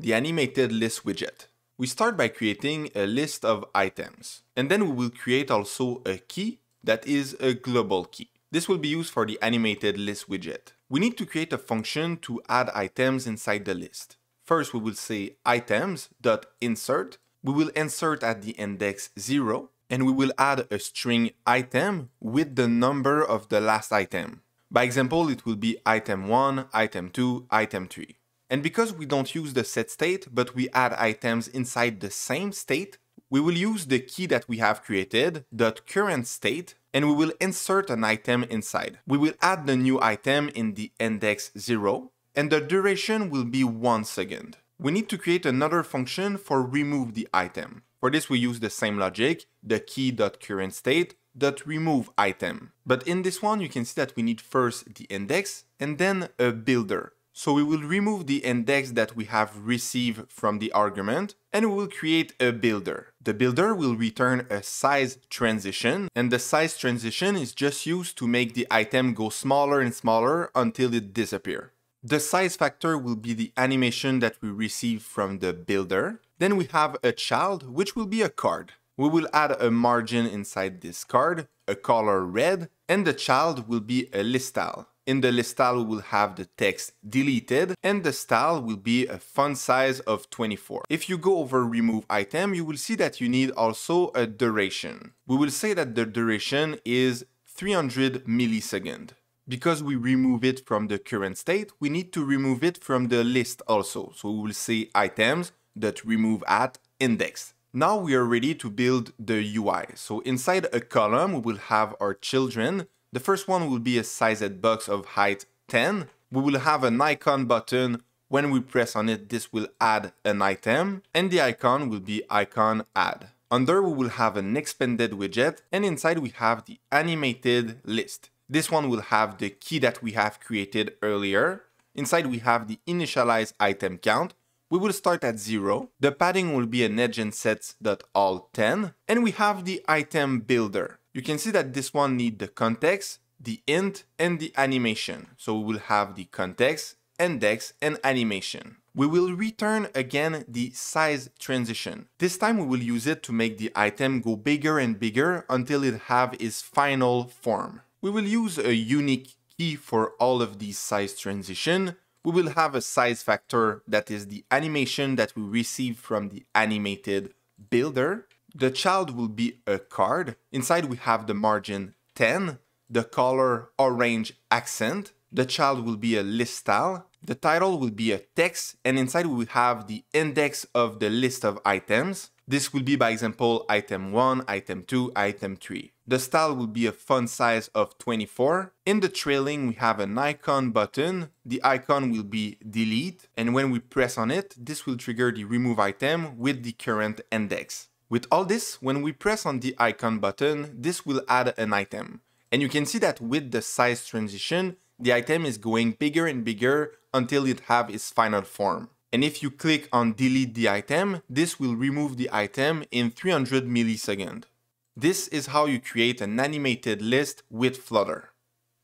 the animated list widget. We start by creating a list of items, and then we will create also a key that is a global key. This will be used for the animated list widget. We need to create a function to add items inside the list. First, we will say items.insert. We will insert at the index 0, and we will add a string item with the number of the last item. By example, it will be item 1, item 2, item 3. And because we don't use the set state, but we add items inside the same state, we will use the key that we have created, dot current state, and we will insert an item inside. We will add the new item in the index 0, and the duration will be 1 second. We need to create another function for remove the item. For this we use the same logic, the key.currentState dot remove item. But in this one you can see that we need first the index and then a builder. So we will remove the index that we have received from the argument and we will create a builder. The builder will return a size transition and the size transition is just used to make the item go smaller and smaller until it disappears. The size factor will be the animation that we receive from the builder. Then we have a child, which will be a card. We will add a margin inside this card, a color red, and the child will be a list tile. In the list tile, we will have the text deleted and the style will be a font size of 24. If you go over remove item, you will see that you need also a duration. We will say that the duration is 300 millisecond. Because we remove it from the current state, we need to remove it from the list also. So we will say items that remove at index. Now we are ready to build the UI. So inside a column, we will have our children the first one will be a sized box of height 10. We will have an icon button. When we press on it, this will add an item and the icon will be icon add. Under we will have an expanded widget and inside we have the animated list. This one will have the key that we have created earlier. Inside we have the initialize item count. We will start at 0. The padding will be an EdgeInsets.all 10 and we have the item builder you can see that this one need the context, the int, and the animation. So we will have the context, index, and animation. We will return again the size transition. This time we will use it to make the item go bigger and bigger until it have its final form. We will use a unique key for all of these size transition. We will have a size factor that is the animation that we receive from the animated builder. The child will be a card. Inside we have the margin 10, the color orange accent. The child will be a list tile. The title will be a text and inside we have the index of the list of items. This will be by example item 1, item 2, item 3. The style will be a font size of 24. In the trailing we have an icon button. The icon will be delete and when we press on it, this will trigger the remove item with the current index. With all this, when we press on the icon button, this will add an item. And you can see that with the size transition, the item is going bigger and bigger until it have its final form. And if you click on delete the item, this will remove the item in 300 milliseconds. This is how you create an animated list with Flutter.